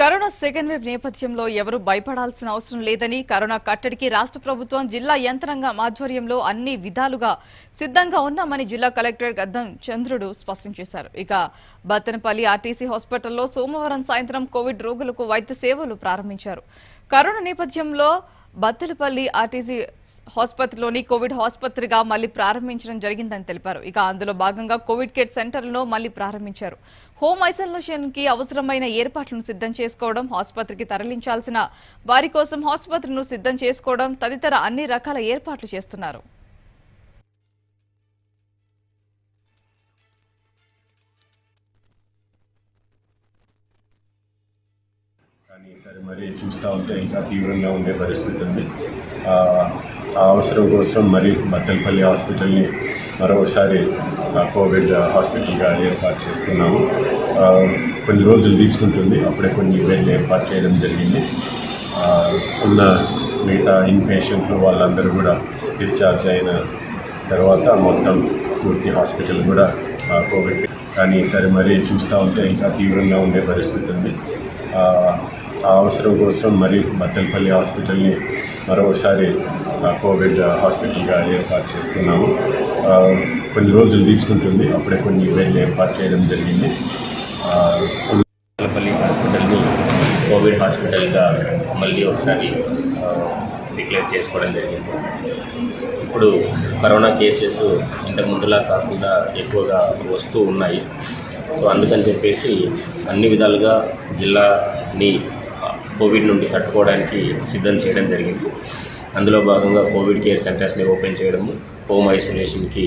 Corona second wave నేపథ్యంలో ఎవరు భయపడాల్సిన అవసరం లేదని కరోనా కట్టడికి రాష్ట్ర ప్రభుత్వం జిల్లా యంత్రాంగం ఆధ్వర్యంలో అన్ని విధాలుగా సిద్ధంగా ఉన్నామని జిల్లా కలెక్టర్ గద్దం చంద్రుడు స్పష్టం చేశారు. ఇక బత్తనపల్లి ఆర్టీసీ హాస్పిటల్లో సోమవారం సాయంత్రం కోవిడ్ రోగులకు వైద్య సేవలు ప్రారంభించారు. కరోనా నేపథ్యంలో బత్తలపల్లి ఆర్టీసీ హాస్పత్రిలోని కోవిడ్ ఆసుపత్రిగా మళ్ళీ ప్రారంభించడం జరిగిందని తెలిపారు. ఇక అందులో భాగంగా కోవిడ్ కేర్ సెంటర్లను మళ్ళీ ప్రారంభించారు. హోమ్ ఐసోలేషన్కి అవసరమైన ఏర్పాట్లను సిద్ధం చేసుకోవడం ఆసుపత్రికి తరలించాల్సిన వారి కోసం ఆసుపత్రిను సిద్ధం చేసుకోవడం తదితర అన్ని రకాల ఏర్పాట్లు చేస్తున్నారు. కానీ సరే మరి చూస్తూ ఉంటే ఇంకా తీవ్రంగా ఉండే పరిస్థితి ఉంది. ఆ అవసరం కోసం మరి బత్తలపల్లి హాస్పిటల్ని మరోసారి కోవిడ్ హాస్పిటల్గా ఏర్పాటు చేస్తున్నాము. కొన్ని రోజులు తీసుకుంటుంది. అప్పుడే కొన్ని బెడ్లు ఏర్పాటు చేయడం జరిగింది. ఉన్న మిగతా ఇన్పేషెంట్లు వాళ్ళందరూ కూడా డిశ్చార్జ్ అయిన తర్వాత మొత్తం పూర్తి హాస్పిటల్ కూడా కోవిడ్. కానీ సరే మరి చూస్తూ ఉంటే ఇంకా తీవ్రంగా ఉండే పరిస్థితి ఉంది. ఆ అవసరం కోసం మరి బత్తలపల్లి హాస్పిటల్ని మరోసారి కోవిడ్ హాస్పిటల్గా ఏర్పాటు చేస్తున్నాము. కొన్ని రోజులు తీసుకుంటుంది. అప్పుడే కొన్ని బెడ్లు ఏర్పాటు చేయడం జరిగింది. బత్తలపల్లి హాస్పిటల్ని కోవిడ్ హాస్పిటల్గా మళ్ళీ ఒకసారి డిక్లేర్ చేసుకోవడం జరిగింది. ఇప్పుడు కరోనా కేసెస్ ఇంతకు ముందులా కాకుండా ఎక్కువగా వస్తూ ఉన్నాయి. సో అందుకని చెప్పేసి అన్ని విధాలుగా జిల్లాని కోవిడ్ నుండి తట్టుకోవడానికి సిద్ధం చేయడం జరిగింది. అందులో భాగంగా కోవిడ్ కేర్ సెంటర్స్ని ఓపెన్ చేయడము హోమ్ ఐసోలేషన్కి